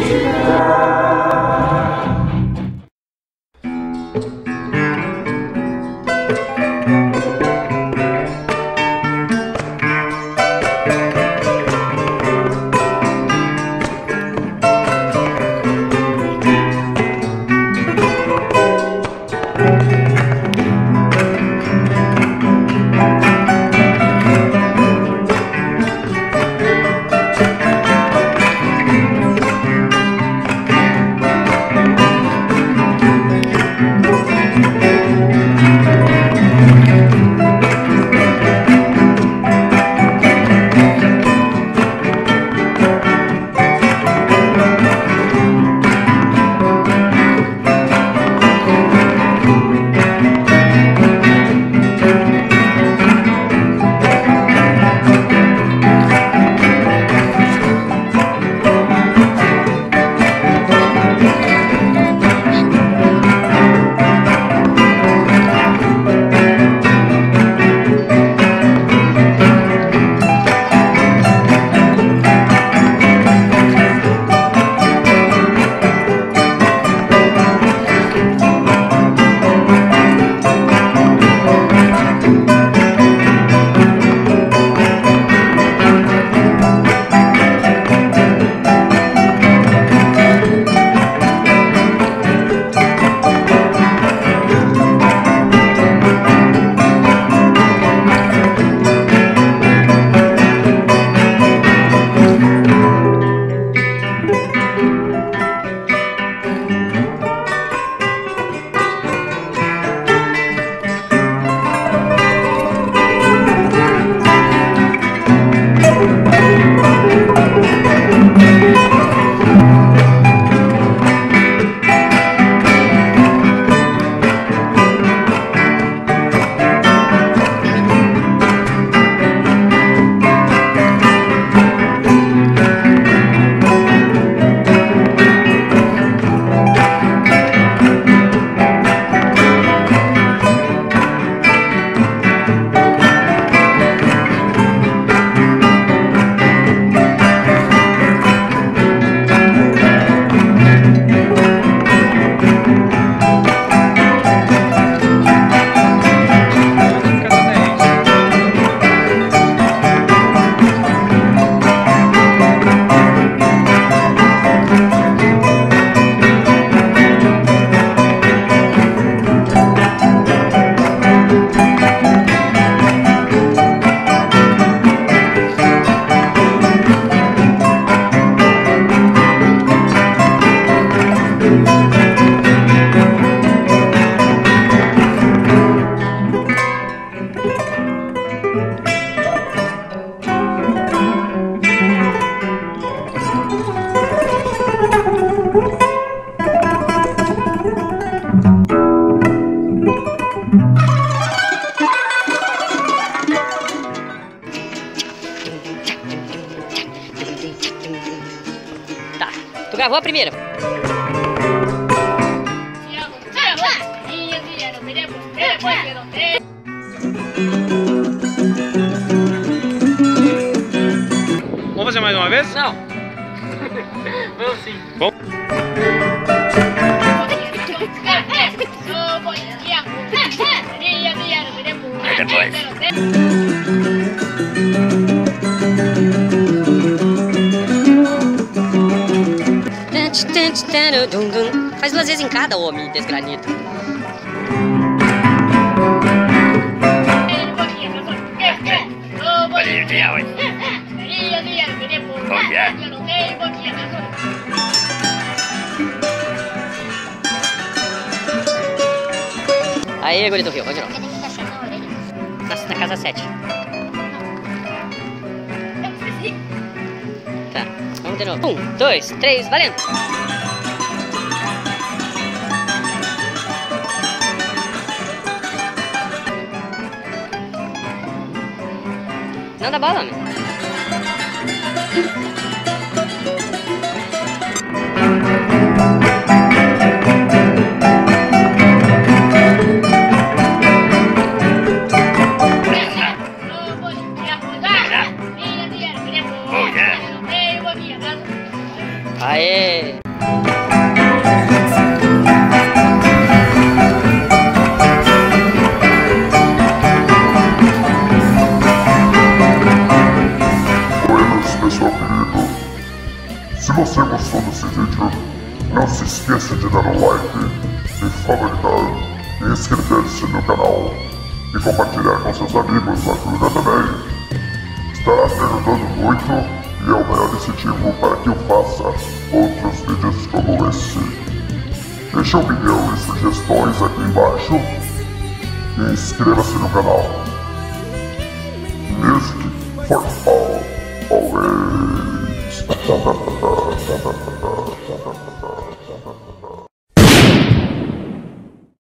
Música Gravou a primeira. Vamos fazer mais uma vez? Não. Vamos sim. Bom. Faz duas vezes em cada, homem desgranito. Aí, guri do Rio, novo. Na, na casa 7. Tá, vamos de novo. Um, dois, três, valendo! Não dá bola. Aê! Se esqueça de dar um like, me favoritar e inscrever-se no canal. E compartilhar com seus amigos, ajuda também. Estará me ajudando muito e é o maior incentivo para que eu faça outros vídeos como esse. Deixe opinião e sugestões aqui embaixo e inscreva-se no canal.